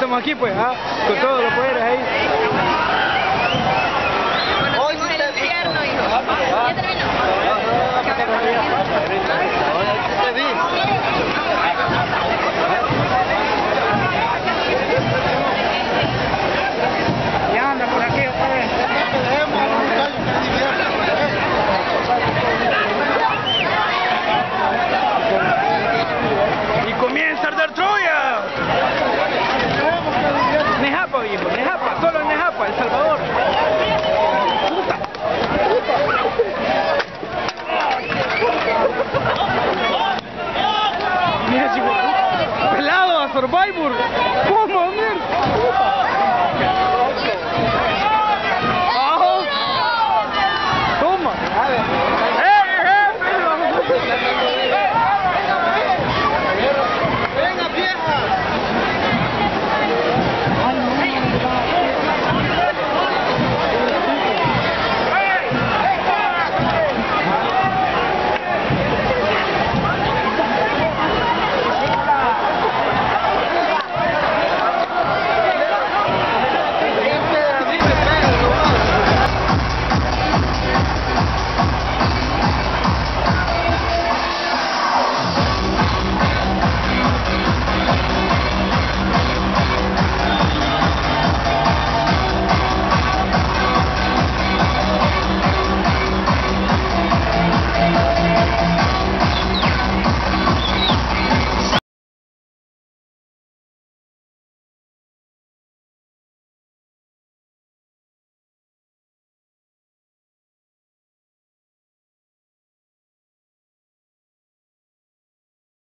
estamos aquí, pues, ¿ah? con todos los poderes ahí. Survivor? Cum mă merg?